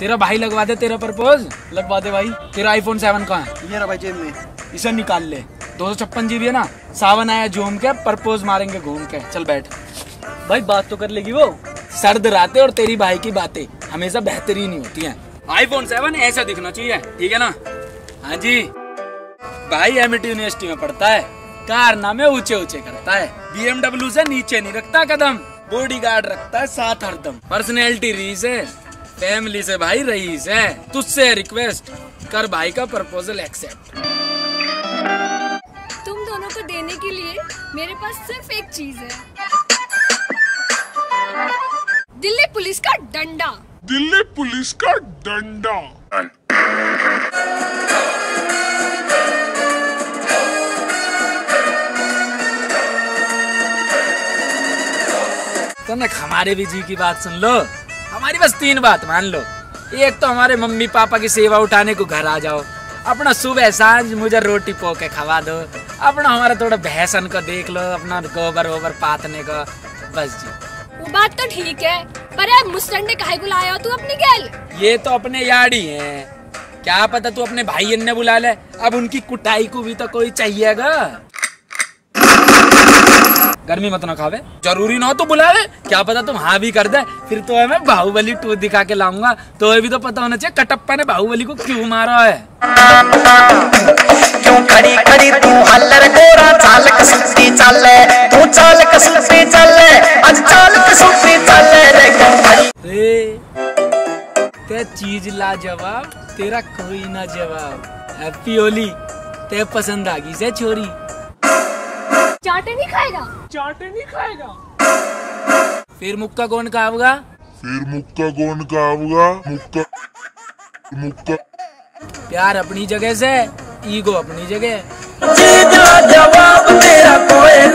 तेरा भाई लगवा दे तेरा प्रपोज। लगवा दे भाई। तेरा आईफोन सेवन कहाँ है? ये रहा भाई जेब में। इसे निकाल ले। दो सौ छप्पन जीबी है ना? सावन आया झूम के प्रपोज मारेंगे घूम के। चल बैठ। भाई बात तो कर लेगी वो। सर्द रातें और तेरी भाई की बातें हमेशा बेहतरीन ही होती हैं। आईफोन सेवन ऐसा दिखना चाहिए ठीक है ना? हाँ जी। भाई एमिटी यूनिवर्सिटी में पढ़ता है। कारनामे ऊँचे ऊँचे करता है। बीएमडब्ल्यू से नीचे नहीं रखता कदम। बॉडी गार्ड रखता है साथ हरदम। पर्सनैलिटी रीस है फैमिली से भाई रईस है। तुझसे रिक्वेस्ट कर भाई का प्रपोजल एक्सेप्ट तुम दोनों को देने के लिए मेरे पास सिर्फ़ एक चीज़ है। दिल्ली पुलिस का डंडा। दिल्ली पुलिस का डंडा। तो ना हमारे भी जी की बात सुन लो। हमारी बस तीन बात मान लो। एक तो हमारे मम्मी पापा की सेवा उठाने को घर आ जाओ। अपना सुबह साँझ मुझे रोटी पो के खवा दो। अपना हमारा थोड़ा भैंसन को देख लो अपना गोबर वोबर पातने का। बस जी। वो बात तो ठीक है पर यार मुस्टंडे काहे को लाया तू अपनी गैल ये तो अपने यारी हैं क्या पता तू अपने भाई ने बुला ले। अब उनकी कुटाई को भी तो कोई चाहिएगा। गर्मी मत ना खावे। ज़रूरी ना हो तो बुला ले क्या पता तुम हाँ भी कर दे। फिर तो मैं बाहुबली टू दिखा के लाऊँगा। तो ये भी तो पता होना चाहिए कटप्पा ने बाहुबली को क्यों मारा है? क्यों खड़ी खड़ी तू? हल्लर गोरा चाल कसुती चल। तू चाल कसुती चल। आज चाल कसुती चल। रे ते चीज़ ला जवाब तेरा कोई ना जवाब। हैप्पी होली। ते पसंद आ गई से छोरी चाटे नहीं खाएगा? चाटे नहीं खाएगा। फिर मुक्का कौन खाएगा? फिर मुक्का कौन का होगा मुक्का मुक्का प्यार अपनी जगह से ईगो अपनी जगह। जवाब तेरा दे